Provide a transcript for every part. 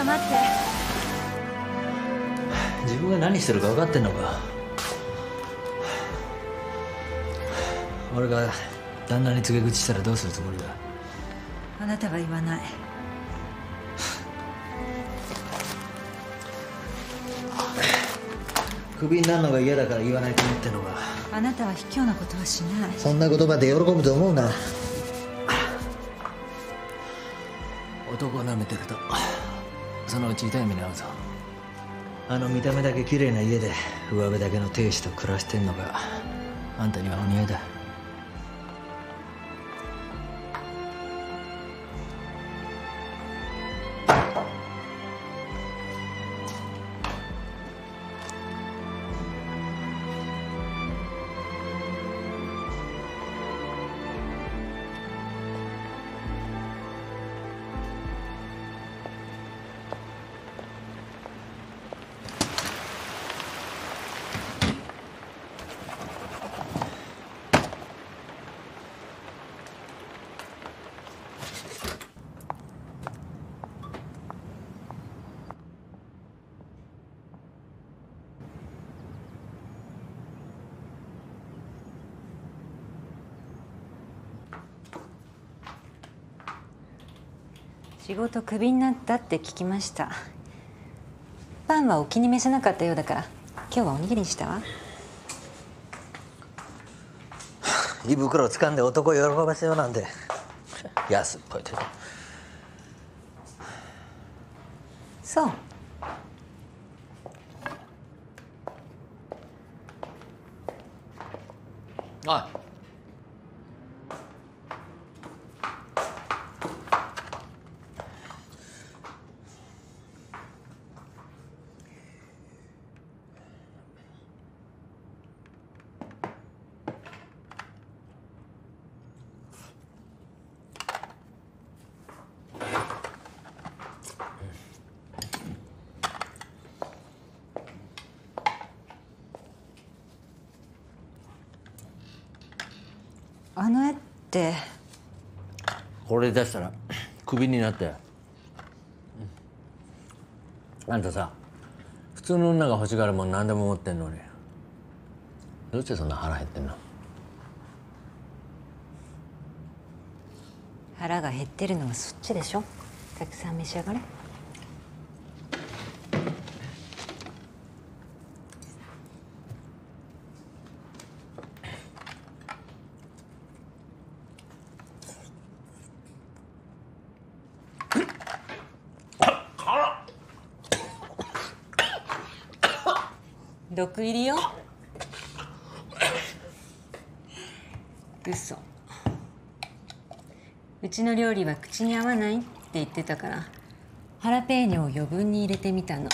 と待って。自分が何してるか分かってんのか。俺が旦那に告げ口したらどうするつもりだ？あなたは言わない。クビになるのが嫌だから言わないと思ってんのか。あなたは卑怯なことはしない。そんな言葉で喜ぶと思うな。男を舐めてるとそのうち痛い目に遭うぞ。あの見た目だけ綺麗な家で上辺だけの亭主と暮らしてんのがあんたにはお似合いだ。仕事クビになったって聞きました。パンはお気に召せなかったようだから今日はおにぎりにしたわ。胃袋を掴んで男を喜ばせようなんて。安っぽいてそう。おいあの絵って。これ出したらクビになったよあんたさ普通の女が欲しがるもん何でも持ってんのに。どうしてそんな腹減ってんの？腹が減ってるのはそっちでしょ。たくさん召し上がれ毒入りよ。嘘。うちの料理は口に合わないって言ってたからハラペーニョを余分に入れてみたの。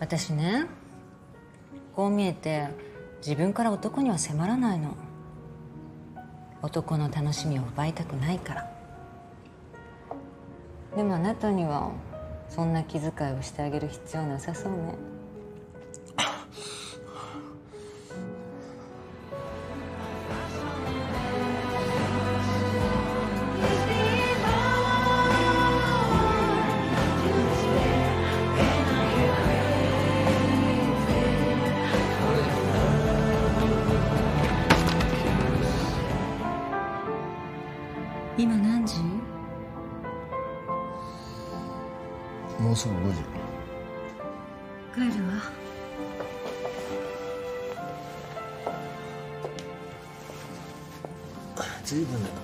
私ねこう見えて自分から男には迫らないの。男の楽しみを奪いたくないから。でもあなたにはそんな気遣いをしてあげる必要なさそうね。今何時？もうすぐ5時。帰るわ。随分だな。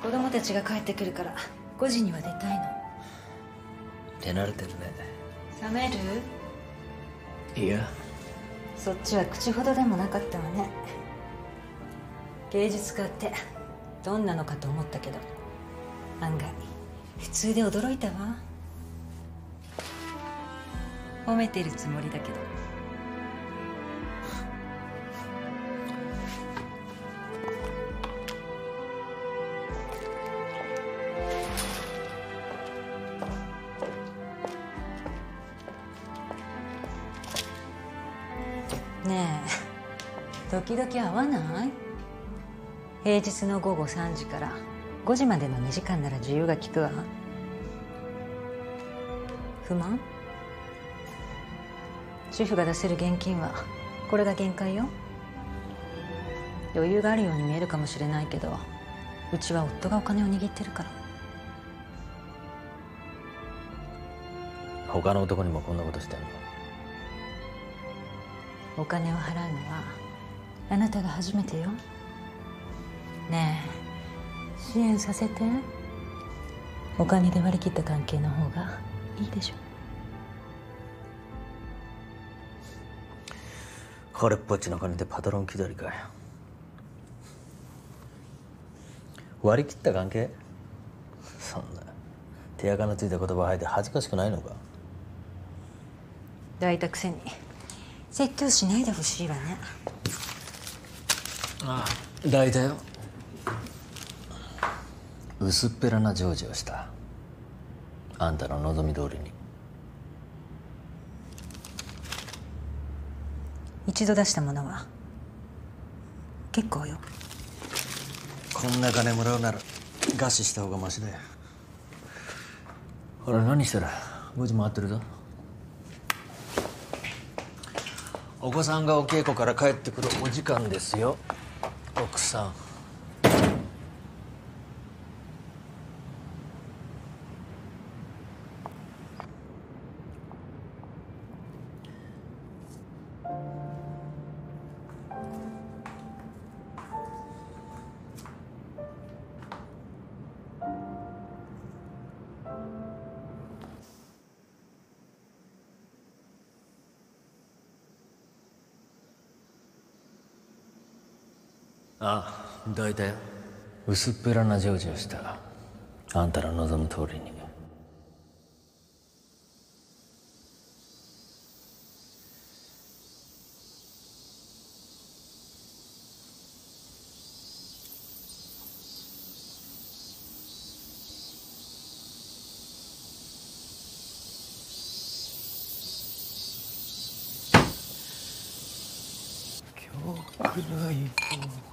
子供たちが帰ってくるから5時には出たいの。手慣れてるね。冷める？いや。そっちは口ほどでもなかったわね芸術家ってどんなのかと思ったけど案外普通で驚いたわ。褒めてるつもりだけど。ねえ時々会わない？平日の午後3時から5時までの2時間なら自由が利くわ。不満？主婦が出せる現金はこれが限界よ。余裕があるように見えるかもしれないけどうちは夫がお金を握ってるから。他の男にもこんなことしてんの？お金を払うのはあなたが初めてよねえ。支援させて。お金で割り切った関係の方がいいでしょ。これっぽっちの金でパトロン気取りかよ割り切った関係？そんな。手垢のついた言葉吐いて恥ずかしくないのか？抱いたくせに。説教しないでほしいわね。ああ抱いたよ薄っぺらな成就をした。あんたの望み通りに。一度出したものは結構よ。こんな金もらうなら餓死した方がマシだよ。ほら何したら5時回ってるぞ。お子さんがお稽古から帰ってくるお時間ですよ奥さんああ抱いたよ薄っぺらな成就をした。あんたの望む通りに。今日くらい今日くらい